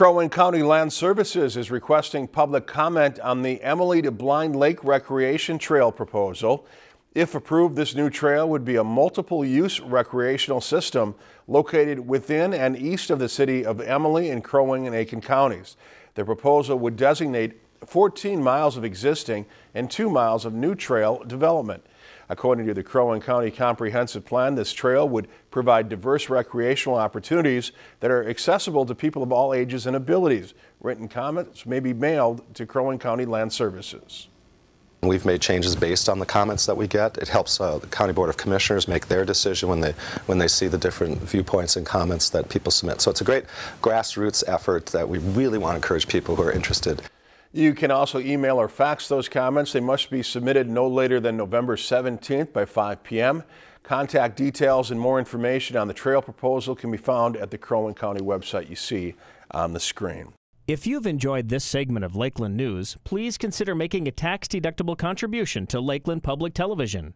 Crow Wing County Land Services is requesting public comment on the Emily to Blind Lake Recreation Trail proposal. If approved, this new trail would be a multiple use recreational system located within and east of the city of Emily in Crow Wing and Aitkin counties. The proposal would designate 14 miles of existing and 2 miles of new trail development. According to the Crow Wing County Comprehensive Plan, this trail would provide diverse recreational opportunities that are accessible to people of all ages and abilities. Written comments may be mailed to Crow Wing County Land Services. We've made changes based on the comments that we get. It helps uh, the County Board of Commissioners make their decision when they when they see the different viewpoints and comments that people submit. So it's a great grassroots effort that we really want to encourage people who are interested. You can also email or fax those comments. They must be submitted no later than November 17th by 5 p.m. Contact details and more information on the trail proposal can be found at the Crow Wing County website you see on the screen. If you've enjoyed this segment of Lakeland News, please consider making a tax-deductible contribution to Lakeland Public Television.